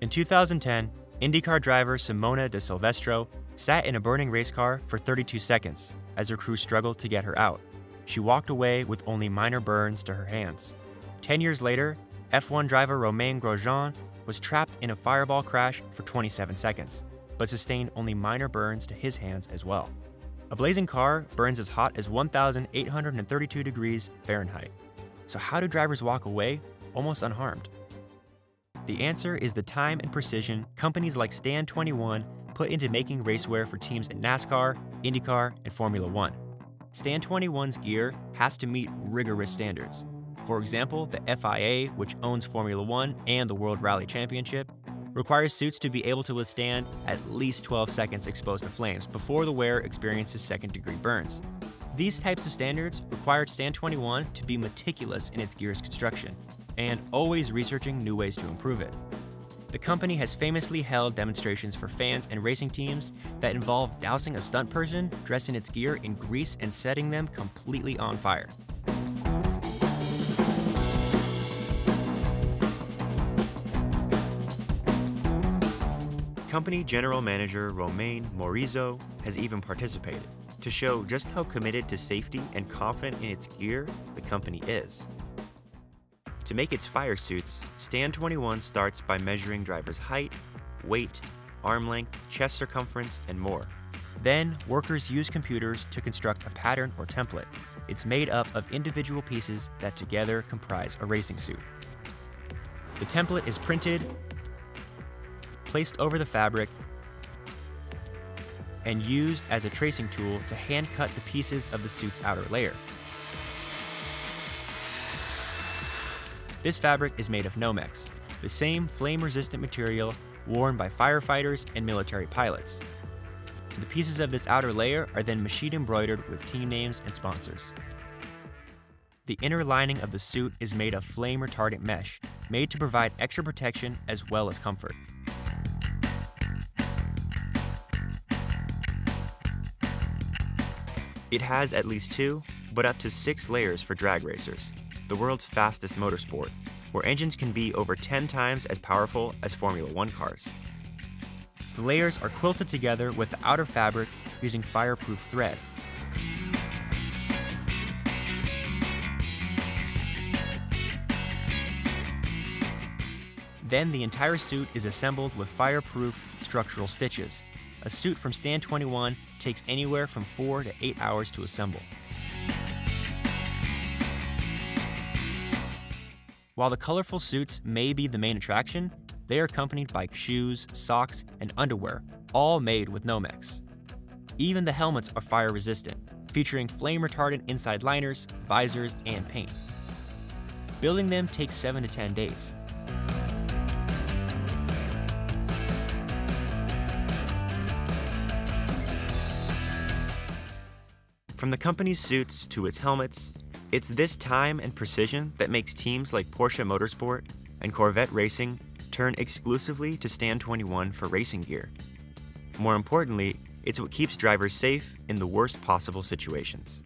In 2010, IndyCar driver Simona de Silvestro sat in a burning race car for 32 seconds as her crew struggled to get her out. She walked away with only minor burns to her hands. Ten years later, F1 driver Romain Grosjean was trapped in a fireball crash for 27 seconds, but sustained only minor burns to his hands as well. A blazing car burns as hot as 1,832 degrees Fahrenheit. So, how do drivers walk away almost unharmed? The answer is the time and precision companies like Stand 21 put into making racewear for teams in NASCAR, IndyCar, and Formula One. Stand 21's gear has to meet rigorous standards. For example, the FIA, which owns Formula One and the World Rally Championship, requires suits to be able to withstand at least 12 seconds exposed to flames before the wearer experiences second degree burns. These types of standards required Stand 21 to be meticulous in its gear's construction and always researching new ways to improve it. The company has famously held demonstrations for fans and racing teams that involve dousing a stunt person dressed in its gear in grease and setting them completely on fire. Company General Manager Romain Morizot has even participated to show just how committed to safety and confident in its gear the company is. To make its fire suits, Stand 21 starts by measuring drivers' height, weight, arm length, chest circumference, and more. Then, workers use computers to construct a pattern or template. It's made up of individual pieces that together comprise a racing suit. The template is printed, placed over the fabric, and used as a tracing tool to hand cut the pieces of the suit's outer layer. This fabric is made of Nomex, the same flame-resistant material worn by firefighters and military pilots. The pieces of this outer layer are then machine embroidered with team names and sponsors. The inner lining of the suit is made of flame retardant mesh, made to provide extra protection as well as comfort. It has at least two, but up to six layers for drag racers, the world's fastest motorsport, where engines can be over 10 times as powerful as Formula One cars. The layers are quilted together with the outer fabric using fireproof thread. Then the entire suit is assembled with fireproof structural stitches. A suit from Stand 21 takes anywhere from 4 to 8 hours to assemble. While the colorful suits may be the main attraction, they are accompanied by shoes, socks, and underwear, all made with Nomex. Even the helmets are fire resistant, featuring flame retardant inside liners, visors, and paint. Building them takes 7 to 10 days. From the company's suits to its helmets, it's this time and precision that makes teams like Porsche Motorsport and Corvette Racing turn exclusively to Stand 21 for racing gear. More importantly, it's what keeps drivers safe in the worst possible situations.